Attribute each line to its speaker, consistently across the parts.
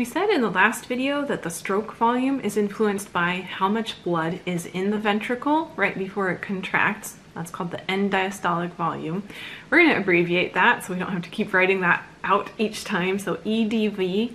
Speaker 1: We said in the last video that the stroke volume is influenced by how much blood is in the ventricle right before it contracts. That's called the end diastolic volume. We're going to abbreviate that so we don't have to keep writing that out each time. So EDV,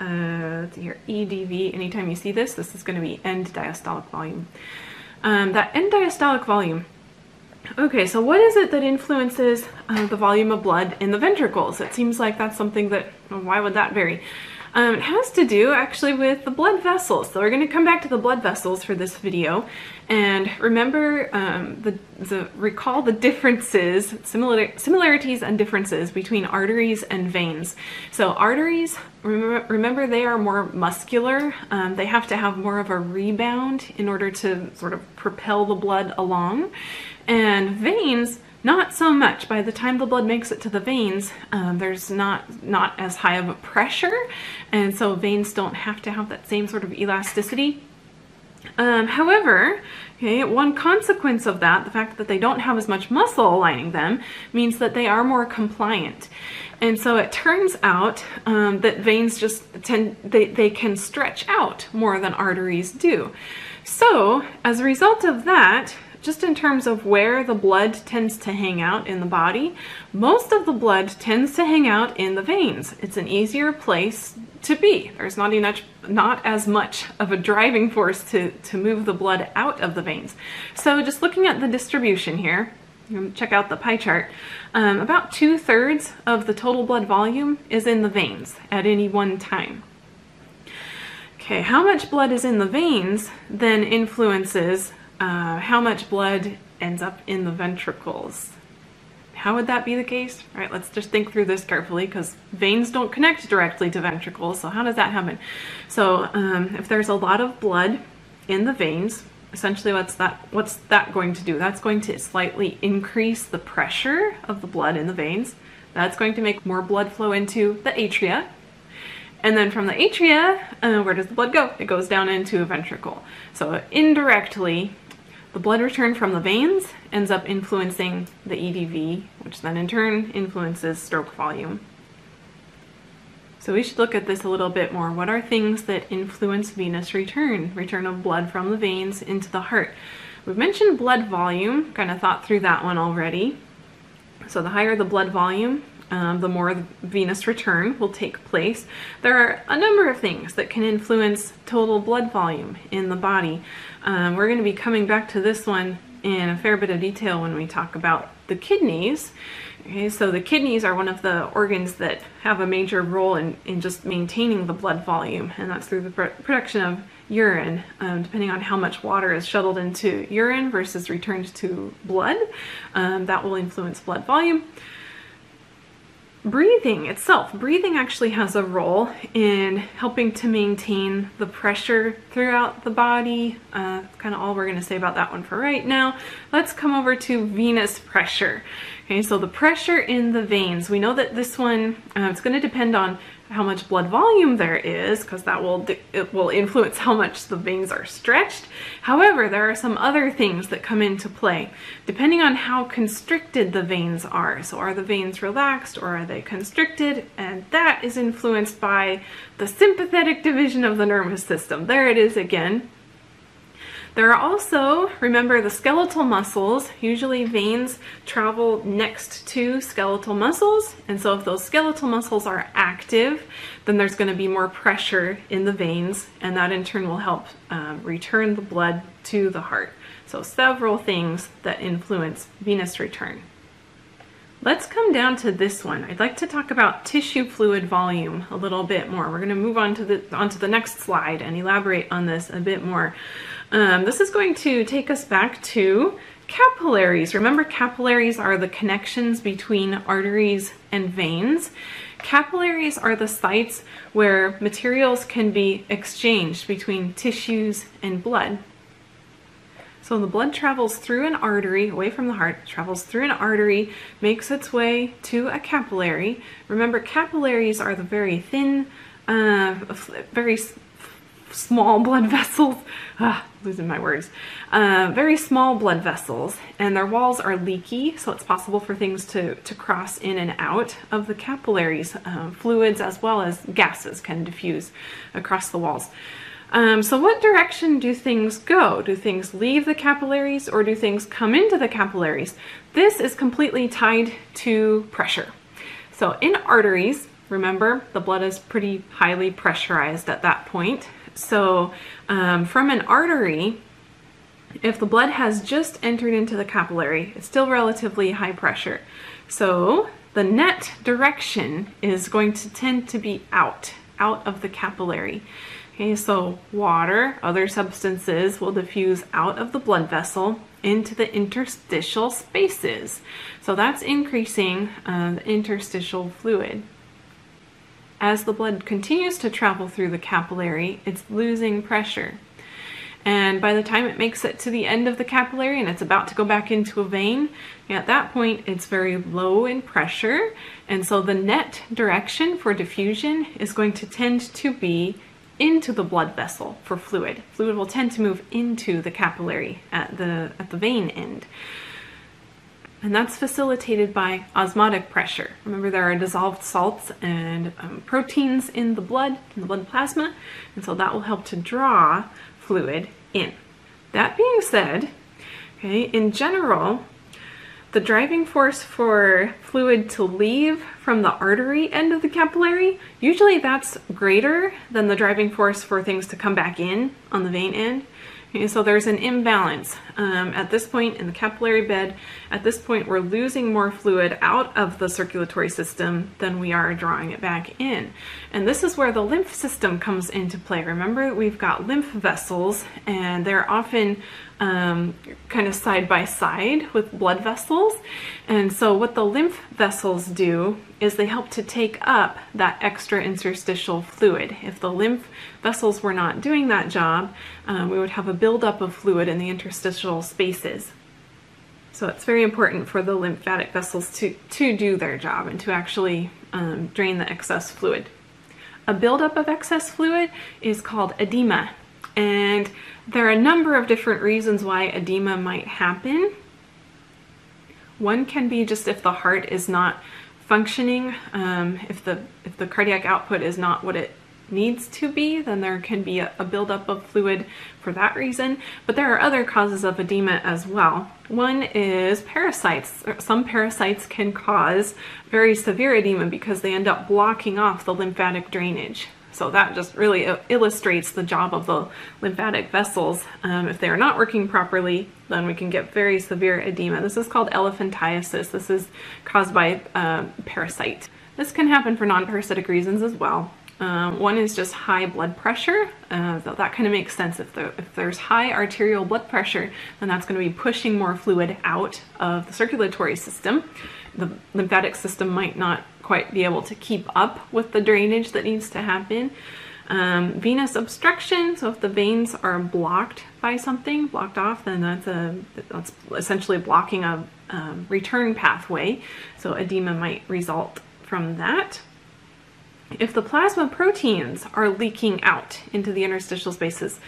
Speaker 1: uh, here, EDV, anytime you see this, this is going to be end diastolic volume. Um, that end diastolic volume Okay, so what is it that influences uh, the volume of blood in the ventricles? It seems like that's something that, well, why would that vary? Um, it has to do actually with the blood vessels. So we're going to come back to the blood vessels for this video and remember um, the, the recall the differences, similar, similarities and differences between arteries and veins. So arteries, remember, remember they are more muscular. Um, they have to have more of a rebound in order to sort of propel the blood along. And veins, not so much. By the time the blood makes it to the veins, um, there's not, not as high of a pressure, and so veins don't have to have that same sort of elasticity. Um, however, okay, one consequence of that, the fact that they don't have as much muscle aligning them, means that they are more compliant. And so it turns out um, that veins just tend, they, they can stretch out more than arteries do. So as a result of that, just in terms of where the blood tends to hang out in the body, most of the blood tends to hang out in the veins. It's an easier place to be. There's not enough, not as much of a driving force to, to move the blood out of the veins. So just looking at the distribution here, check out the pie chart, um, about two thirds of the total blood volume is in the veins at any one time. Okay, how much blood is in the veins then influences uh, how much blood ends up in the ventricles. How would that be the case? All right, let's just think through this carefully because veins don't connect directly to ventricles. So how does that happen? So um, if there's a lot of blood in the veins, essentially what's that, what's that going to do? That's going to slightly increase the pressure of the blood in the veins. That's going to make more blood flow into the atria. And then from the atria, uh, where does the blood go? It goes down into a ventricle. So indirectly, the blood return from the veins ends up influencing the EDV, which then in turn influences stroke volume. So we should look at this a little bit more. What are things that influence venous return, return of blood from the veins into the heart? We've mentioned blood volume, kind of thought through that one already. So the higher the blood volume, um, the more venous return will take place. There are a number of things that can influence total blood volume in the body. Um, we're going to be coming back to this one in a fair bit of detail when we talk about the kidneys. Okay, so the kidneys are one of the organs that have a major role in, in just maintaining the blood volume, and that's through the production of urine. Um, depending on how much water is shuttled into urine versus returned to blood, um, that will influence blood volume breathing itself. Breathing actually has a role in helping to maintain the pressure throughout the body. Uh, kind of all we're going to say about that one for right now. Let's come over to venous pressure. Okay, so the pressure in the veins. We know that this one, uh, it's going to depend on how much blood volume there is because that will it will influence how much the veins are stretched. However, there are some other things that come into play depending on how constricted the veins are. So are the veins relaxed or are they constricted? And that is influenced by the sympathetic division of the nervous system. There it is again. There are also, remember the skeletal muscles, usually veins travel next to skeletal muscles. And so if those skeletal muscles are active, then there's gonna be more pressure in the veins and that in turn will help um, return the blood to the heart. So several things that influence venous return. Let's come down to this one. I'd like to talk about tissue fluid volume a little bit more. We're gonna move on to the, onto the next slide and elaborate on this a bit more. Um, this is going to take us back to capillaries. Remember capillaries are the connections between arteries and veins. Capillaries are the sites where materials can be exchanged between tissues and blood. So the blood travels through an artery, away from the heart, travels through an artery, makes its way to a capillary. Remember, capillaries are the very thin, uh, very small blood vessels. Ah, losing my words. Uh, very small blood vessels, and their walls are leaky, so it's possible for things to, to cross in and out of the capillaries. Uh, fluids as well as gases can diffuse across the walls. Um, so what direction do things go? Do things leave the capillaries or do things come into the capillaries? This is completely tied to pressure. So in arteries, remember the blood is pretty highly pressurized at that point. So um, from an artery, if the blood has just entered into the capillary, it's still relatively high pressure. So the net direction is going to tend to be out, out of the capillary. Okay, so water, other substances will diffuse out of the blood vessel into the interstitial spaces. So that's increasing uh, the interstitial fluid. As the blood continues to travel through the capillary, it's losing pressure. And by the time it makes it to the end of the capillary and it's about to go back into a vein, at that point it's very low in pressure. And so the net direction for diffusion is going to tend to be into the blood vessel for fluid. Fluid will tend to move into the capillary at the, at the vein end. And that's facilitated by osmotic pressure. Remember there are dissolved salts and um, proteins in the blood, in the blood plasma, and so that will help to draw fluid in. That being said, okay, in general, the driving force for fluid to leave from the artery end of the capillary, usually that's greater than the driving force for things to come back in on the vein end. Okay, so there's an imbalance um, at this point in the capillary bed. At this point, we're losing more fluid out of the circulatory system than we are drawing it back in. And this is where the lymph system comes into play. Remember, we've got lymph vessels, and they're often um, kind of side by side with blood vessels. And so what the lymph vessels do is they help to take up that extra interstitial fluid. If the lymph vessels were not doing that job, um, we would have a buildup of fluid in the interstitial spaces. So it's very important for the lymphatic vessels to, to do their job and to actually um, drain the excess fluid. A buildup of excess fluid is called edema. And there are a number of different reasons why edema might happen. One can be just if the heart is not functioning, um, if the if the cardiac output is not what it needs to be, then there can be a, a buildup of fluid for that reason. But there are other causes of edema as well. One is parasites. Some parasites can cause very severe edema because they end up blocking off the lymphatic drainage. So that just really illustrates the job of the lymphatic vessels. Um, if they are not working properly, then we can get very severe edema. This is called elephantiasis. This is caused by uh, parasite. This can happen for non-parasitic reasons as well. Um, one is just high blood pressure. Uh, so that kind of makes sense. If, the, if there's high arterial blood pressure, then that's going to be pushing more fluid out of the circulatory system. The lymphatic system might not quite be able to keep up with the drainage that needs to happen. Um, venous obstruction, so if the veins are blocked by something, blocked off, then that's a that's essentially blocking a um, return pathway. So edema might result from that. If the plasma proteins are leaking out into the interstitial spaces,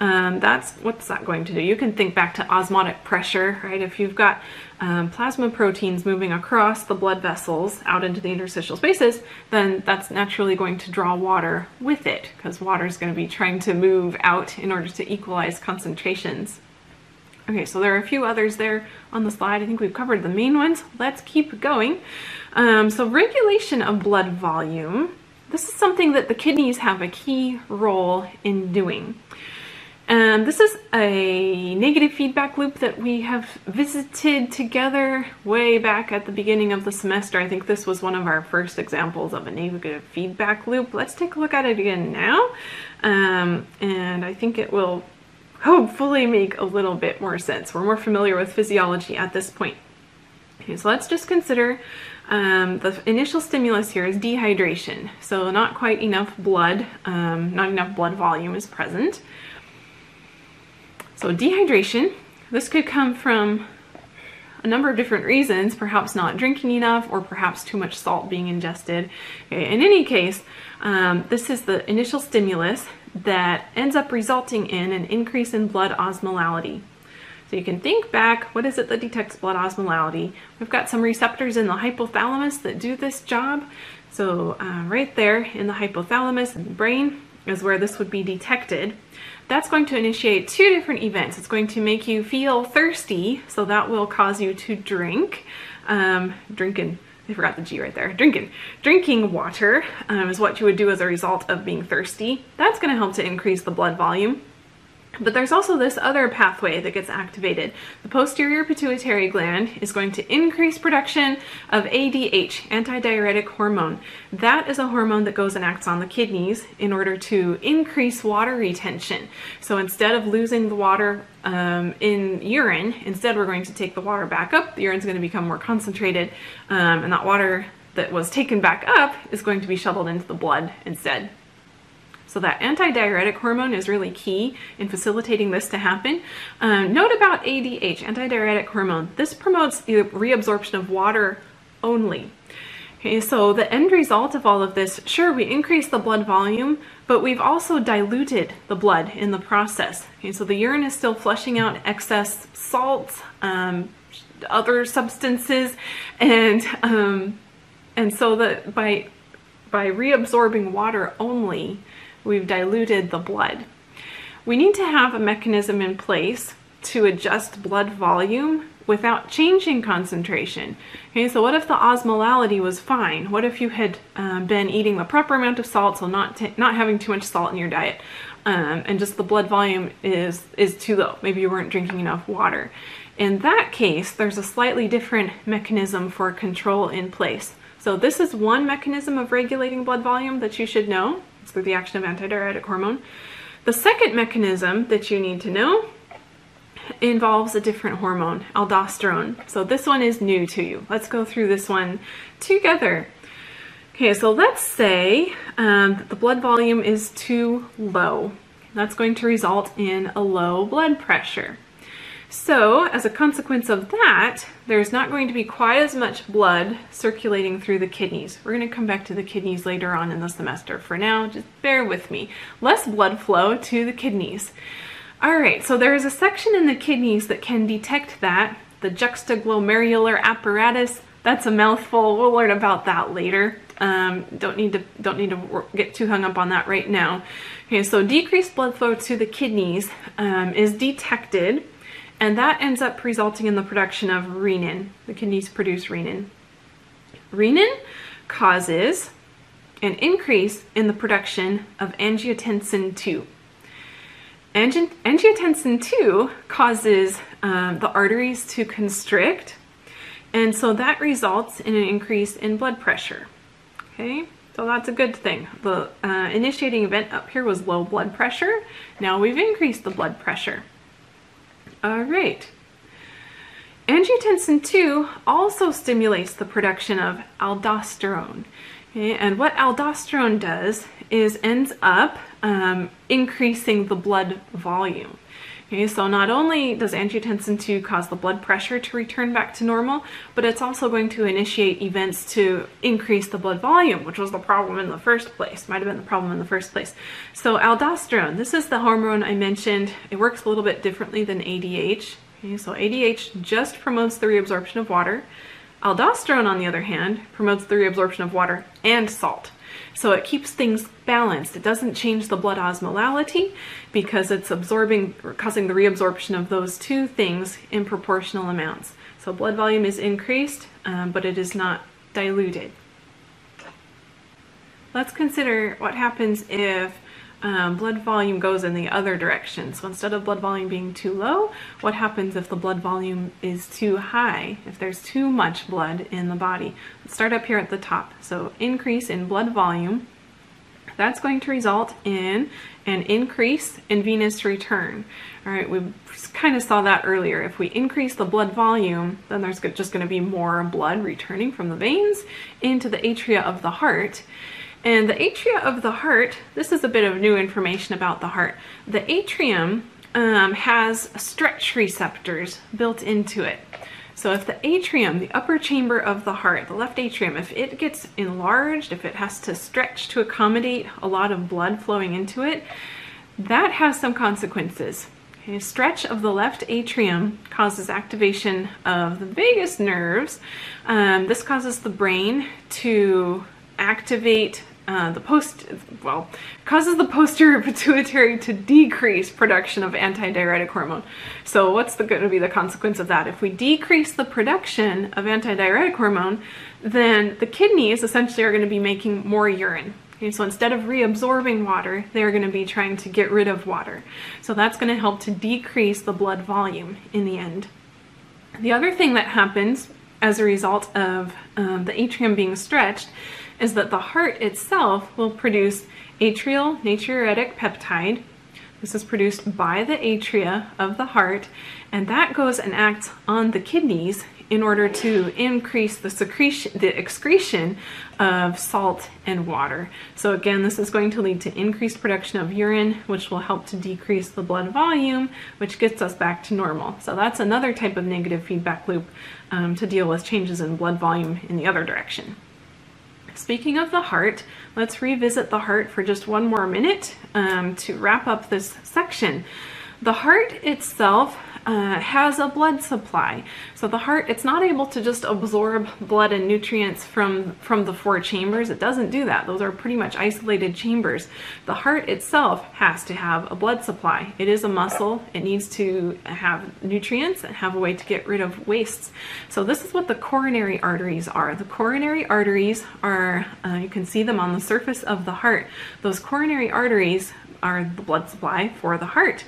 Speaker 1: um, that's what's that going to do? You can think back to osmotic pressure, right? If you've got um, plasma proteins moving across the blood vessels out into the interstitial spaces, then that's naturally going to draw water with it because water is going to be trying to move out in order to equalize concentrations. Okay, so there are a few others there on the slide. I think we've covered the main ones. Let's keep going. Um, so regulation of blood volume. This is something that the kidneys have a key role in doing. And this is a negative feedback loop that we have visited together way back at the beginning of the semester. I think this was one of our first examples of a negative feedback loop. Let's take a look at it again now. Um, and I think it will hopefully make a little bit more sense. We're more familiar with physiology at this point. Okay, so let's just consider um, the initial stimulus here is dehydration. So not quite enough blood, um, not enough blood volume is present. So dehydration, this could come from a number of different reasons, perhaps not drinking enough or perhaps too much salt being ingested. Okay, in any case, um, this is the initial stimulus. that ends up resulting in an increase in blood osmolality. So you can think back, what is it that detects blood osmolality? We've got some receptors in the hypothalamus that do this job. So uh, right there in the hypothalamus in the brain is where this would be detected. That's going to initiate two different events. It's going to make you feel thirsty, so that will cause you to drink. Um, drinking, I forgot the G right there, drinking. Drinking water um, is what you would do as a result of being thirsty. That's gonna help to increase the blood volume. But there's also this other pathway that gets activated. The posterior pituitary gland is going to increase production of ADH, antidiuretic hormone. That is a hormone that goes and acts on the kidneys in order to increase water retention. So instead of losing the water um, in urine, instead we're going to take the water back up. The urine is going to become more concentrated um, and that water that was taken back up is going to be shuttled into the blood instead. So that antidiuretic hormone is really key in facilitating this to happen. Um, note about ADH, antidiuretic hormone. This promotes the reabsorption of water only. Okay, so the end result of all of this, sure, we increase the blood volume, but we've also diluted the blood in the process. Okay, so the urine is still flushing out excess salts, um, other substances, and um, and so that by by reabsorbing water only, we've diluted the blood. We need to have a mechanism in place to adjust blood volume without changing concentration. Okay, so what if the osmolality was fine? What if you had um, been eating the proper amount of salt, so not not having too much salt in your diet, um, and just the blood volume is is too low? Maybe you weren't drinking enough water. In that case, there's a slightly different mechanism for control in place. So this is one mechanism of regulating blood volume that you should know. Through the action of antidiuretic hormone. The second mechanism that you need to know involves a different hormone, aldosterone. So this one is new to you. Let's go through this one together. Okay, so let's say um, that the blood volume is too low. That's going to result in a low blood pressure. So as a consequence of that, there's not going to be quite as much blood circulating through the kidneys. We're going to come back to the kidneys later on in the semester. For now, just bear with me. Less blood flow to the kidneys. All right, so there is a section in the kidneys that can detect that, the juxtaglomerular apparatus. That's a mouthful. We'll learn about that later. Um, don't need to don't need to get too hung up on that right now. Okay, so decreased blood flow to the kidneys um, is detected and that ends up resulting in the production of renin. The kidneys produce renin. Renin causes an increase in the production of angiotensin 2. Angi angiotensin 2 causes um, the arteries to constrict, and so that results in an increase in blood pressure. Okay, so that's a good thing. The uh, initiating event up here was low blood pressure. Now we've increased the blood pressure. All right. Angiotensin 2 also stimulates the production of aldosterone. Okay? And what aldosterone does is ends up um, increasing the blood volume. Okay, so not only does angiotensin 2 cause the blood pressure to return back to normal, but it's also going to initiate events to increase the blood volume, which was the problem in the first place, might have been the problem in the first place. So aldosterone, this is the hormone I mentioned. It works a little bit differently than ADH. Okay, so ADH just promotes the reabsorption of water. Aldosterone, on the other hand, promotes the reabsorption of water and salt. So it keeps things balanced. It doesn't change the blood osmolality because it's absorbing, causing the reabsorption of those two things in proportional amounts. So blood volume is increased, um, but it is not diluted. Let's consider what happens if um, blood volume goes in the other direction. So instead of blood volume being too low, what happens if the blood volume is too high, if there's too much blood in the body? Let's start up here at the top. So increase in blood volume, that's going to result in an increase in venous return. All right, we kind of saw that earlier. If we increase the blood volume, then there's just going to be more blood returning from the veins into the atria of the heart. And the atria of the heart, this is a bit of new information about the heart. The atrium um, has stretch receptors built into it. So if the atrium, the upper chamber of the heart, the left atrium, if it gets enlarged, if it has to stretch to accommodate a lot of blood flowing into it, that has some consequences. Okay, stretch of the left atrium causes activation of the vagus nerves. Um, this causes the brain to activate uh, the post, well, causes the posterior pituitary to decrease production of antidiuretic hormone. So what's going to be the consequence of that? If we decrease the production of antidiuretic hormone, then the kidneys essentially are going to be making more urine. Okay, so instead of reabsorbing water, they're going to be trying to get rid of water. So that's going to help to decrease the blood volume in the end. The other thing that happens as a result of um, the atrium being stretched is that the heart itself will produce atrial natriuretic peptide. This is produced by the atria of the heart, and that goes and acts on the kidneys in order to increase the secretion, the excretion of salt and water. So again, this is going to lead to increased production of urine, which will help to decrease the blood volume, which gets us back to normal. So that's another type of negative feedback loop um, to deal with changes in blood volume in the other direction. Speaking of the heart, let's revisit the heart for just one more minute um, to wrap up this section. The heart itself uh, has a blood supply. So the heart, it's not able to just absorb blood and nutrients from, from the four chambers. It doesn't do that. Those are pretty much isolated chambers. The heart itself has to have a blood supply. It is a muscle. It needs to have nutrients and have a way to get rid of wastes. So this is what the coronary arteries are. The coronary arteries are, uh, you can see them on the surface of the heart. Those coronary arteries are the blood supply for the heart.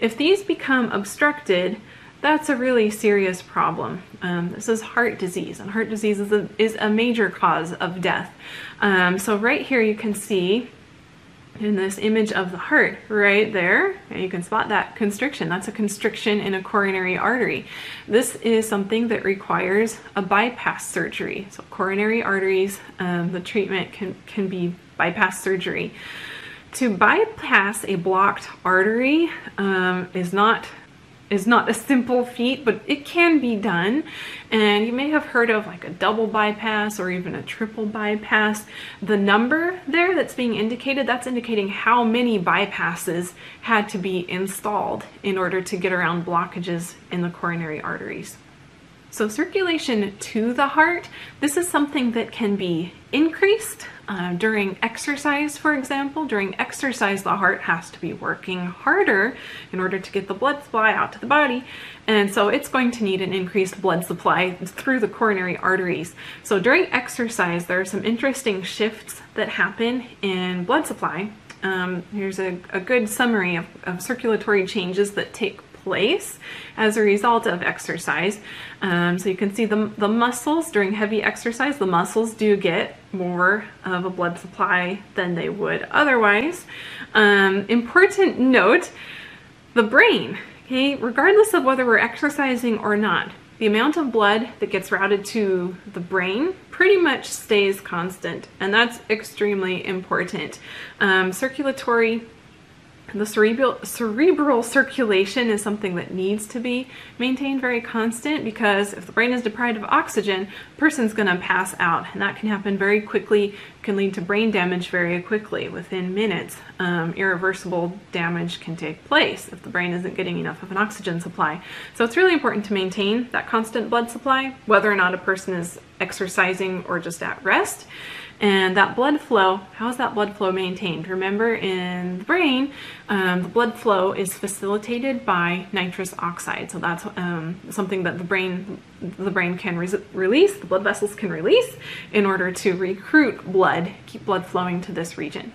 Speaker 1: If these become obstructed, that's a really serious problem. Um, this is heart disease, and heart disease is a, is a major cause of death. Um, so right here you can see in this image of the heart right there you can spot that constriction that's a constriction in a coronary artery this is something that requires a bypass surgery so coronary arteries um, the treatment can can be bypass surgery to bypass a blocked artery um, is not is not a simple feat, but it can be done. And you may have heard of like a double bypass or even a triple bypass. The number there that's being indicated, that's indicating how many bypasses had to be installed in order to get around blockages in the coronary arteries. So circulation to the heart, this is something that can be increased uh, during exercise, for example. During exercise, the heart has to be working harder in order to get the blood supply out to the body. And so it's going to need an increased blood supply through the coronary arteries. So during exercise, there are some interesting shifts that happen in blood supply. Um, here's a, a good summary of, of circulatory changes that take place as a result of exercise. Um, so you can see the, the muscles during heavy exercise, the muscles do get more of a blood supply than they would otherwise. Um, important note, the brain, okay, regardless of whether we're exercising or not, the amount of blood that gets routed to the brain pretty much stays constant, and that's extremely important. Um, circulatory the cerebral, cerebral circulation is something that needs to be maintained very constant because if the brain is deprived of oxygen, person's going to pass out and that can happen very quickly, can lead to brain damage very quickly. Within minutes, um, irreversible damage can take place if the brain isn't getting enough of an oxygen supply. So it's really important to maintain that constant blood supply, whether or not a person is exercising or just at rest. And that blood flow, how is that blood flow maintained? Remember in the brain, um, the blood flow is facilitated by nitrous oxide. So that's um, something that the brain, the brain can re release, the blood vessels can release in order to recruit blood, keep blood flowing to this region.